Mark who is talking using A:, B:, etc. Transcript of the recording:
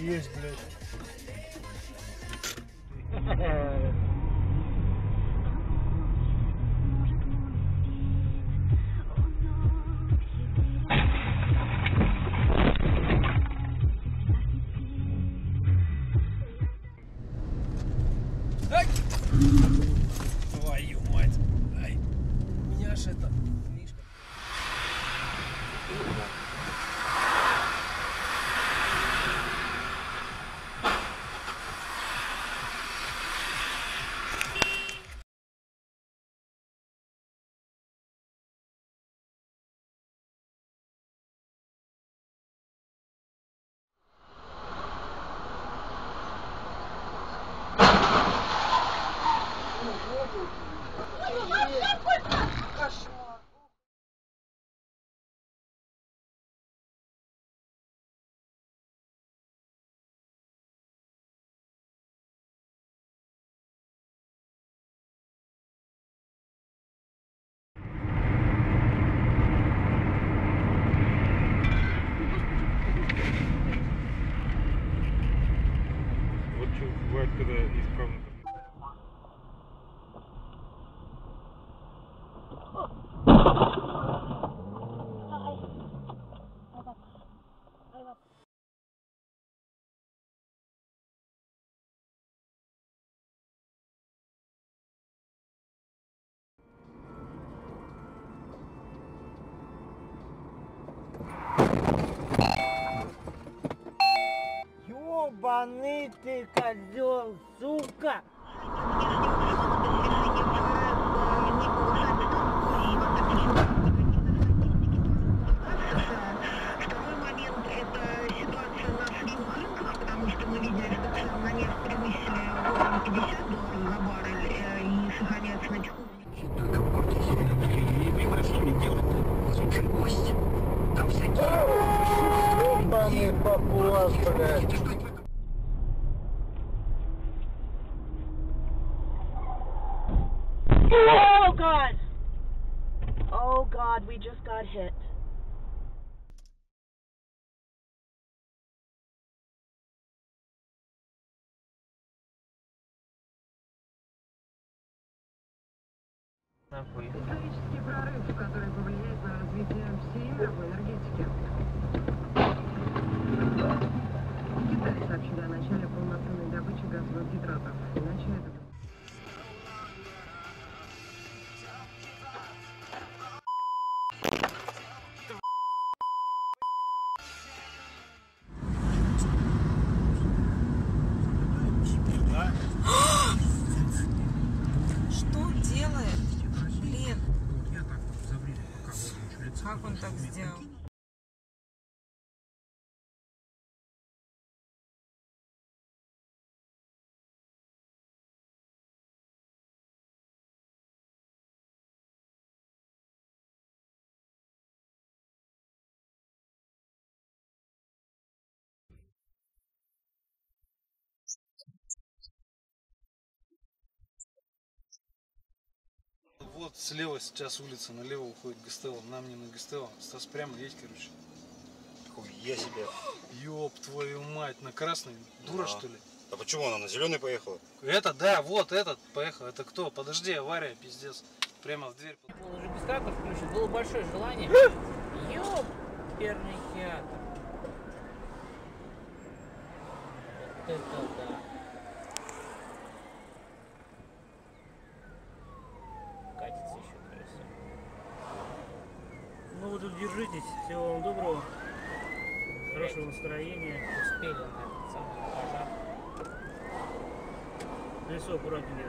A: Есть, блядь. Твою мать. Ай. Меня аж это...
B: бывает, когда исправно.
C: Прямо с ними делать-то. Слушай, гость. Там всякие...
D: Ёбаный папуас, блядь!
E: Oh god! Oh god, we just got hit.
A: Нахуй.
F: Исторический прорыв, который повлияет на развитие всей мировой энергетики.
G: Как он так сделал?
H: Вот слева сейчас улица, налево уходит Гастелло. Нам не на Гастелло. Стас прямо едь, короче.
I: Я себе.
H: Ёб твою мать, на красный. Дура
I: Да.
H: что ли?
I: А почему она на зеленый поехала?
H: Это, да, вот этот поехал. Это кто? Подожди, авария, пиздец. Прямо в дверь.
J: Он уже без включил. Было большое желание. Ёп, перный театр. Вот это да.
D: Вы тут держитесь, всего вам доброго, хорошего настроения.
J: Успели самый пожар.
D: Лицо аккуратнее.